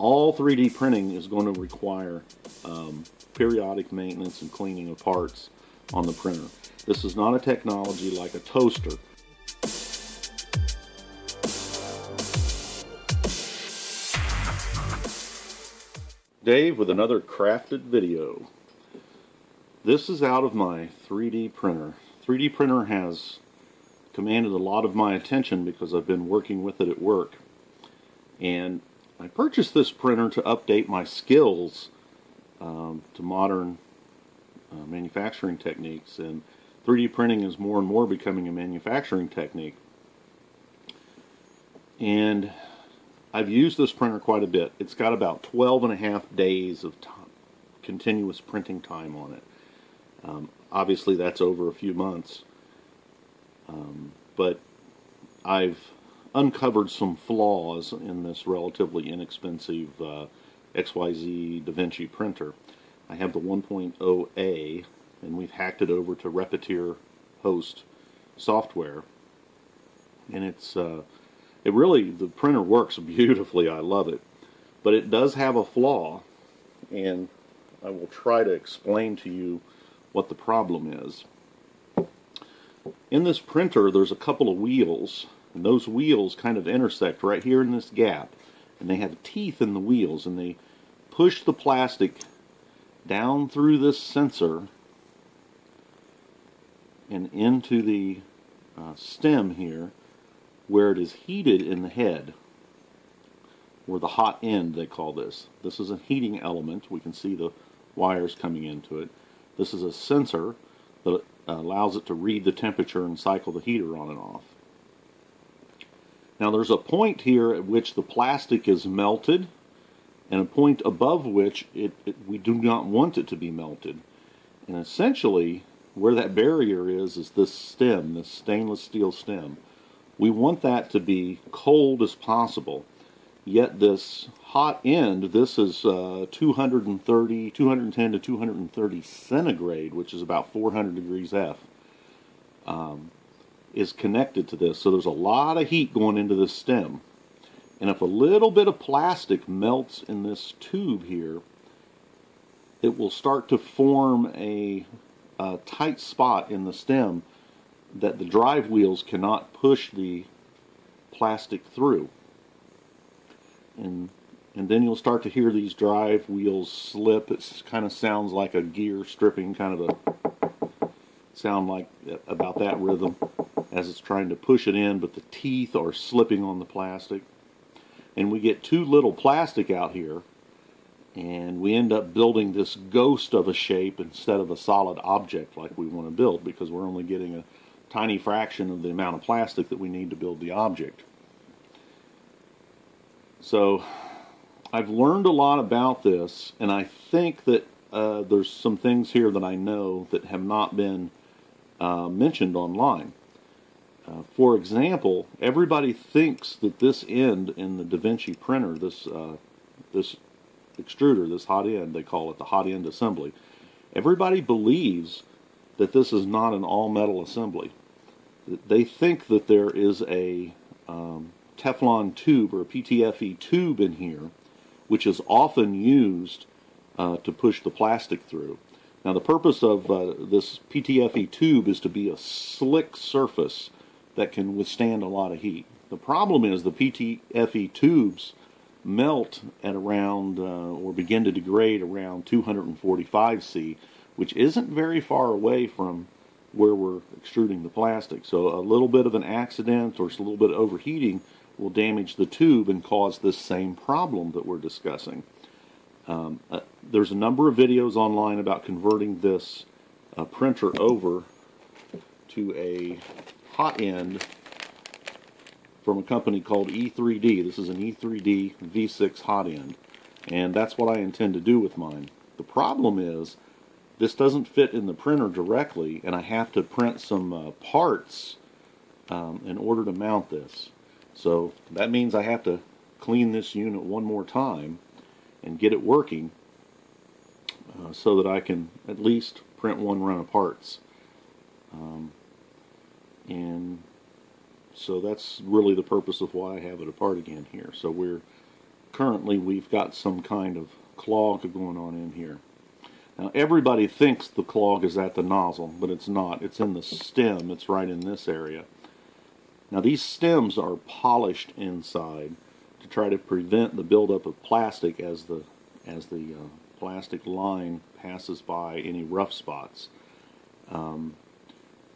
all 3D printing is going to require um, periodic maintenance and cleaning of parts on the printer. This is not a technology like a toaster. Dave with another crafted video. This is out of my 3D printer. 3D printer has commanded a lot of my attention because I've been working with it at work. And I purchased this printer to update my skills um, to modern uh, manufacturing techniques. And 3D printing is more and more becoming a manufacturing technique. And I've used this printer quite a bit. It's got about 12 and a half days of continuous printing time on it. Um, obviously, that's over a few months. Um, but I've uncovered some flaws in this relatively inexpensive uh, XYZ DaVinci printer. I have the 1.0A, and we've hacked it over to Repetier host software. And it's, uh, it really, the printer works beautifully. I love it. But it does have a flaw, and I will try to explain to you what the problem is. In this printer, there's a couple of wheels and those wheels kind of intersect right here in this gap. And they have teeth in the wheels and they push the plastic down through this sensor and into the uh, stem here where it is heated in the head or the hot end they call this. This is a heating element. We can see the wires coming into it. This is a sensor that allows it to read the temperature and cycle the heater on and off. Now there's a point here at which the plastic is melted and a point above which it, it, we do not want it to be melted. And essentially where that barrier is is this stem, this stainless steel stem. We want that to be cold as possible. Yet this hot end, this is uh, 230, 210 to 230 centigrade, which is about 400 degrees F. Um, is connected to this. So there's a lot of heat going into this stem. And if a little bit of plastic melts in this tube here, it will start to form a, a tight spot in the stem that the drive wheels cannot push the plastic through. And and then you'll start to hear these drive wheels slip. It kind of sounds like a gear stripping, kind of a sound like about that rhythm as it's trying to push it in, but the teeth are slipping on the plastic. And we get too little plastic out here, and we end up building this ghost of a shape instead of a solid object like we want to build because we're only getting a tiny fraction of the amount of plastic that we need to build the object. So I've learned a lot about this, and I think that uh, there's some things here that I know that have not been uh, mentioned online. Uh, for example, everybody thinks that this end in the Da Vinci printer, this uh, this extruder, this hot end, they call it the hot end assembly. Everybody believes that this is not an all metal assembly. They think that there is a um, Teflon tube or a PTFE tube in here, which is often used uh, to push the plastic through. Now, the purpose of uh, this PTFE tube is to be a slick surface that can withstand a lot of heat. The problem is the PTFE tubes melt at around uh, or begin to degrade around 245 C, which isn't very far away from where we're extruding the plastic. So a little bit of an accident or a little bit of overheating will damage the tube and cause this same problem that we're discussing. Um, uh, there's a number of videos online about converting this uh, printer over to a hot end from a company called E3D. This is an E3D V6 hot end, and that's what I intend to do with mine. The problem is this doesn't fit in the printer directly, and I have to print some uh, parts um, in order to mount this. So that means I have to clean this unit one more time and get it working uh, so that I can at least print one run of parts. Um, and so that's really the purpose of why I have it apart again here. So we're currently we've got some kind of clog going on in here. Now everybody thinks the clog is at the nozzle, but it's not. It's in the stem. It's right in this area. Now these stems are polished inside to try to prevent the buildup of plastic as the as the uh, plastic line passes by any rough spots. Um,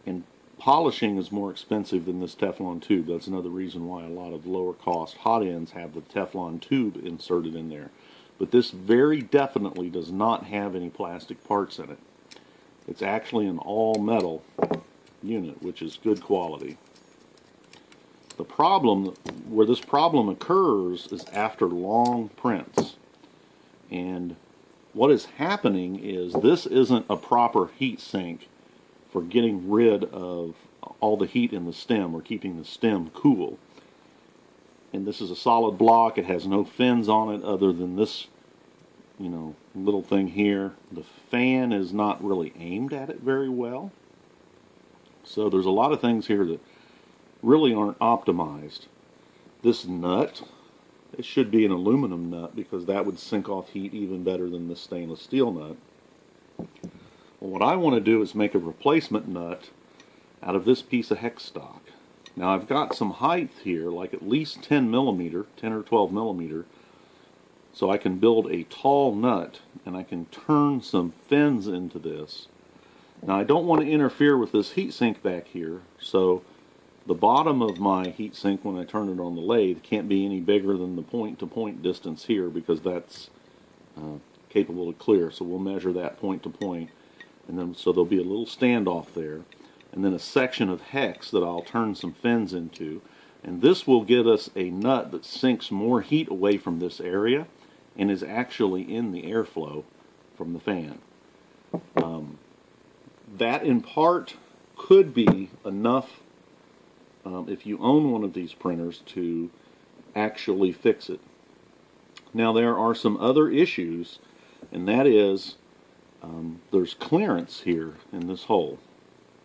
and polishing is more expensive than this Teflon tube. That's another reason why a lot of lower cost hot ends have the Teflon tube inserted in there. But this very definitely does not have any plastic parts in it. It's actually an all metal unit, which is good quality. The problem, where this problem occurs, is after long prints. And what is happening is this isn't a proper heat sink for getting rid of all the heat in the stem or keeping the stem cool. And this is a solid block. It has no fins on it other than this, you know, little thing here. The fan is not really aimed at it very well. So there's a lot of things here that really aren't optimized. This nut, it should be an aluminum nut because that would sink off heat even better than the stainless steel nut. What I want to do is make a replacement nut out of this piece of hex stock. Now I've got some height here, like at least 10 millimeter, 10 or 12 millimeter, so I can build a tall nut and I can turn some fins into this. Now I don't want to interfere with this heatsink back here, so the bottom of my heatsink when I turn it on the lathe can't be any bigger than the point-to-point -point distance here because that's uh, capable to clear. So we'll measure that point to point and then so there'll be a little standoff there and then a section of hex that I'll turn some fins into and this will get us a nut that sinks more heat away from this area and is actually in the airflow from the fan. Um, that in part could be enough um, if you own one of these printers to actually fix it. Now there are some other issues and that is um, there's clearance here in this hole.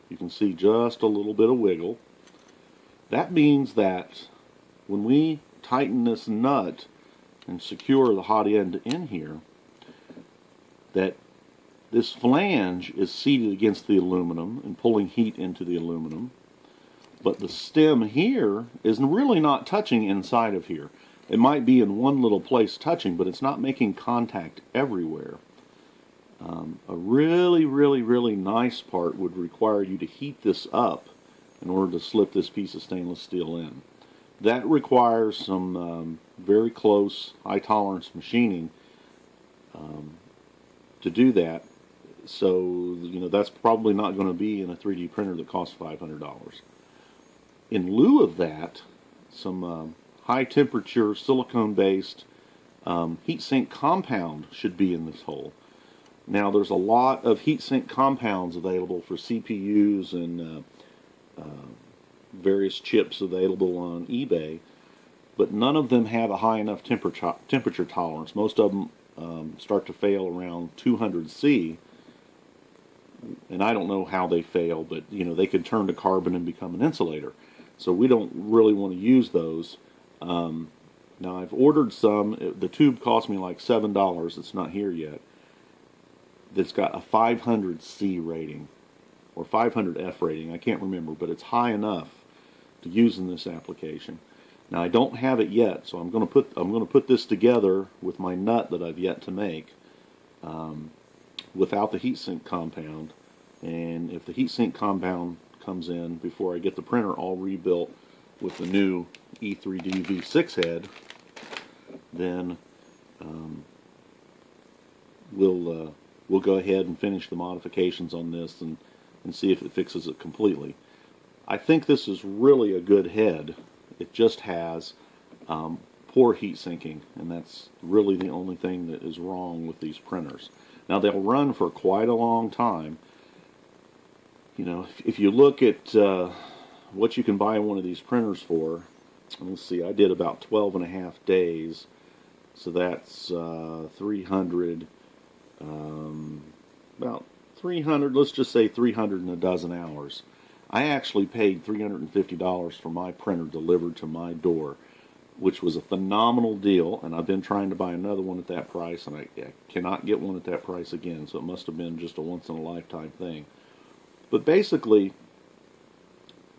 You can see just a little bit of wiggle. That means that when we tighten this nut and secure the hot end in here, that this flange is seated against the aluminum and pulling heat into the aluminum, but the stem here is really not touching inside of here. It might be in one little place touching, but it's not making contact everywhere. Um, a really, really, really nice part would require you to heat this up in order to slip this piece of stainless steel in. That requires some um, very close, high tolerance machining um, to do that. So, you know, that's probably not going to be in a 3D printer that costs $500. In lieu of that, some um, high temperature silicone based um, heatsink compound should be in this hole. Now, there's a lot of heatsink compounds available for CPUs and uh, uh, various chips available on eBay, but none of them have a high enough temperature temperature tolerance. Most of them um, start to fail around 200 C, and I don't know how they fail, but you know they could turn to carbon and become an insulator. So we don't really want to use those. Um, now I've ordered some. The tube cost me like seven dollars. It's not here yet that's got a 500C rating or 500F rating. I can't remember, but it's high enough to use in this application. Now I don't have it yet, so I'm going to put I'm going to put this together with my nut that I've yet to make um, without the heatsink compound. And if the heatsink compound comes in before I get the printer all rebuilt with the new E3D V6 head, then um, we'll uh, we'll go ahead and finish the modifications on this and, and see if it fixes it completely. I think this is really a good head. It just has um, poor heat sinking, and that's really the only thing that is wrong with these printers. Now they'll run for quite a long time. You know, if, if you look at uh, what you can buy one of these printers for, let's see, I did about 12 and a half days, so that's uh, 300 um, about 300, let's just say 300 and a dozen hours. I actually paid $350 for my printer delivered to my door. which was a phenomenal deal, and I've been trying to buy another one at that price, and I, I cannot get one at that price again. So it must have been just a once in a lifetime thing. But basically,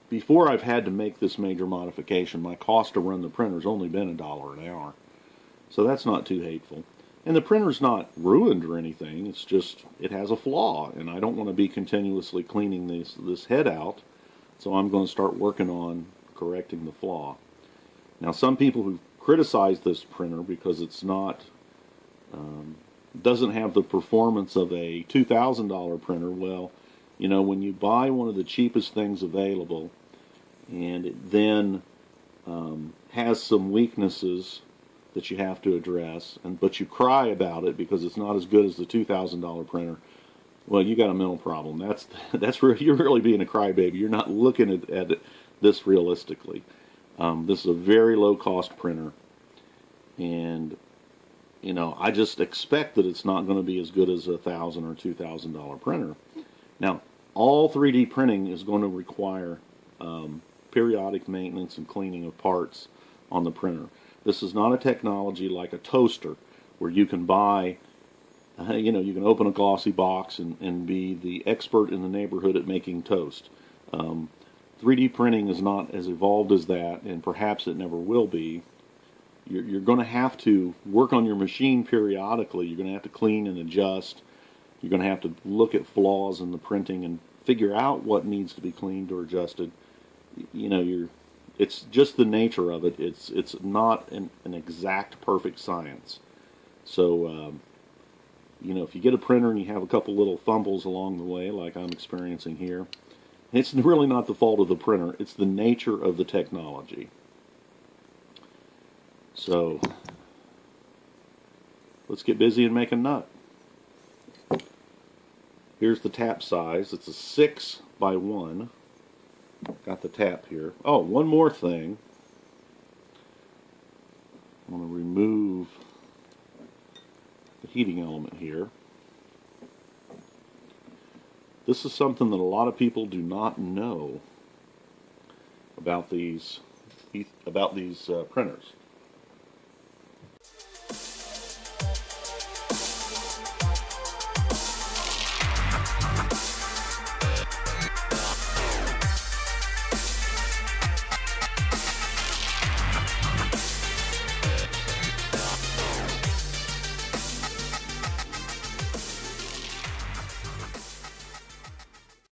before I've had to make this major modification, my cost to run the printer's only been a dollar an hour. So that's not too hateful. And the printer's not ruined or anything. It's just it has a flaw, and I don't want to be continuously cleaning this this head out. So I'm going to start working on correcting the flaw. Now, some people who criticize this printer because it's not um, doesn't have the performance of a two thousand dollar printer. Well, you know, when you buy one of the cheapest things available, and it then um, has some weaknesses that you have to address, and but you cry about it because it's not as good as the two thousand dollar printer. Well, you got a mental problem. That's that's you're really being a crybaby. You're not looking at, at this realistically. Um, this is a very low cost printer, and you know I just expect that it's not going to be as good as a thousand or two thousand dollar printer. Now, all 3D printing is going to require um, periodic maintenance and cleaning of parts on the printer. This is not a technology like a toaster where you can buy, uh, you know, you can open a glossy box and, and be the expert in the neighborhood at making toast. Um, 3D printing is not as evolved as that, and perhaps it never will be. You're, you're going to have to work on your machine periodically. You're going to have to clean and adjust. You're going to have to look at flaws in the printing and figure out what needs to be cleaned or adjusted. You know, you're it's just the nature of it. It's it's not an, an exact perfect science. So, um, you know, if you get a printer and you have a couple little fumbles along the way, like I'm experiencing here, it's really not the fault of the printer. It's the nature of the technology. So, let's get busy and make a nut. Here's the tap size. It's a 6 by 1. Got the tap here. Oh, one more thing. I'm going to remove the heating element here. This is something that a lot of people do not know about these about these uh, printers.